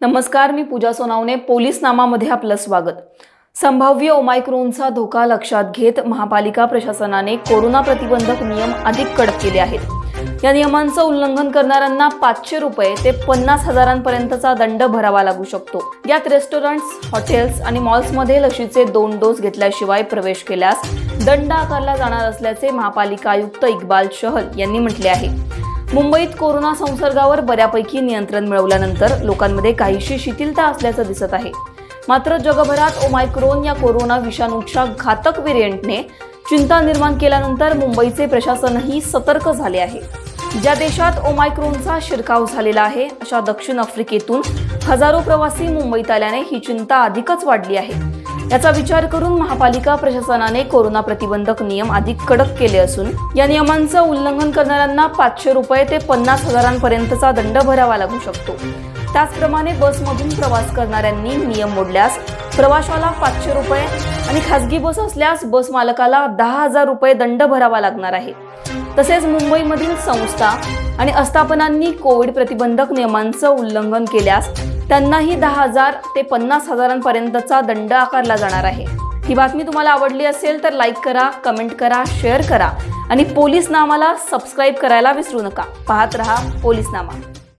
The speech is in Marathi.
नमस्कार मी पूजा सोनावणे पोलीस नामामध्ये आपलं स्वागत. संभाव्य ओमायक्रोनचा धोका लक्षात घेत महापालिका प्रशासनाने कोरोना प्रतिबंधक नियम अधिक कडक केले आहेत. या नियमांचं उल्लंघन करणाऱ्यांना पाचशे रुपये ते पन्नास हजारांपर्यंतचा दंड भरावा लागू शकतो. यात रेस्टॉरंट्स हॉटेल्स आणि मॉल्समध्ये लशीचे दोन डोस घेतल्याशिवाय प्रवेश केल्यास दंड आकारला जाणार असल्याचे महापालिका आयुक्त इक्बाल शहल यांनी म्हटले आहे. मुंबईत कोरोना संसर्गावर बऱ्यापैकी नियंत्रण मिळवल्यानंतर लोकांमध्ये काहीशी शिथिलता असल्याचं दिसत आहे. मात्र जगभरात ओमायक्रोन या कोरोना विषाणूच्या घातक व्हेरियंटने चिंता निर्माण केल्यानंतर मुंबईचे प्रशासनही सतर्क झाले आहे. ज्या देशात ओमायक्रोनचा शिरकाव झालेला आहे अशा दक्षिण आफ्रिकेतून हजारो प्रवासी मुंबईत आल्याने ही चिंता अधिकच वाढली आहे. याचा विचार करून महापालिका प्रशासनाने कोरोना प्रतिबंधक नियम अधिक कडक केले असून या नियमांचं उल्लंघन करणाऱ्यांना पाचशे रुपये ते पन्नास हजारांपर्यंतचा दंड भरावा लागू शकतो. त्याचप्रमाणे बसमधून प्रवास करणाऱ्यांनी नियम मोडल्यास प्रवाशाला पाचशे रुपये आणि खासगी बस असल्यास बस मालकाला दहा हजार रुपये दंड भरावा लागणार आहे. तसेच मुंबईमधील संस्था आणि आस्थापनांनी कोविड प्रतिबंधक नियमांचं उल्लंघन केल्यास त्यांनाही दहा हजार ते पन्नास हजारांपर्यंतचा दंड आकारला जाणार आहे. ही बातमी तुम्हाला आवडली असेल तर लाईक करा कमेंट करा शेअर करा. आणि पोलीस नामाला सबस्क्राईब करायला विसरू नका. पाहत रहा पोलीस नामा